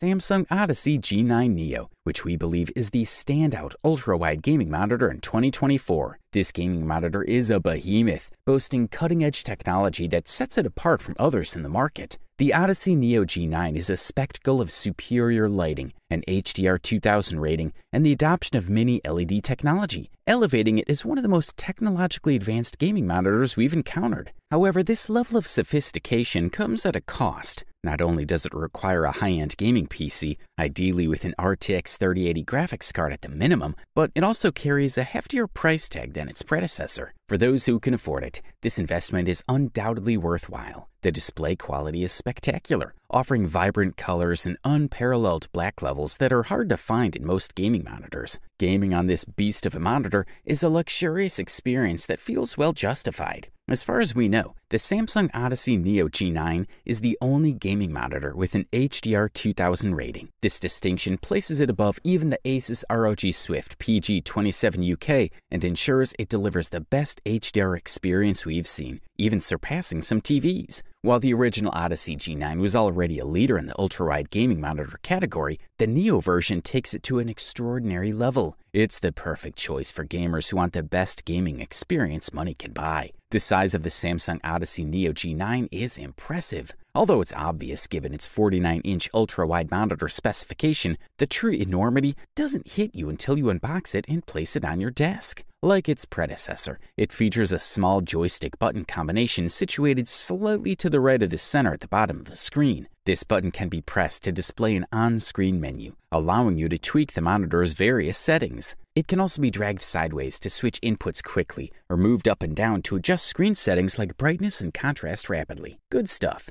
Samsung Odyssey G9 Neo, which we believe is the standout ultra-wide gaming monitor in 2024. This gaming monitor is a behemoth, boasting cutting-edge technology that sets it apart from others in the market. The Odyssey Neo G9 is a spectacle of superior lighting, an HDR 2000 rating, and the adoption of mini LED technology, elevating it as one of the most technologically advanced gaming monitors we've encountered. However, this level of sophistication comes at a cost. Not only does it require a high end gaming PC, ideally with an RTX 3080 graphics card at the minimum, but it also carries a heftier price tag than its predecessor. For those who can afford it, this investment is undoubtedly worthwhile. The display quality is spectacular, offering vibrant colors and unparalleled black levels that are hard to find in most gaming monitors. Gaming on this beast of a monitor is a luxurious experience that feels well justified. As far as we know, the Samsung Odyssey Neo G9 is the only gaming monitor with an HDR 2000 rating. This distinction places it above even the Asus ROG Swift PG27UK and ensures it delivers the best HDR experience we've seen, even surpassing some TVs. While the original Odyssey G9 was already a leader in the ultra-wide gaming monitor category, the Neo version takes it to an extraordinary level. It's the perfect choice for gamers who want the best gaming experience money can buy. The size of the Samsung Odyssey Neo G9 is impressive. Although it's obvious given its 49 inch ultra wide monitor specification, the true enormity doesn't hit you until you unbox it and place it on your desk. Like its predecessor, it features a small joystick button combination situated slightly to the right of the center at the bottom of the screen. This button can be pressed to display an on screen menu, allowing you to tweak the monitor's various settings. It can also be dragged sideways to switch inputs quickly, or moved up and down to adjust screen settings like brightness and contrast rapidly. Good stuff.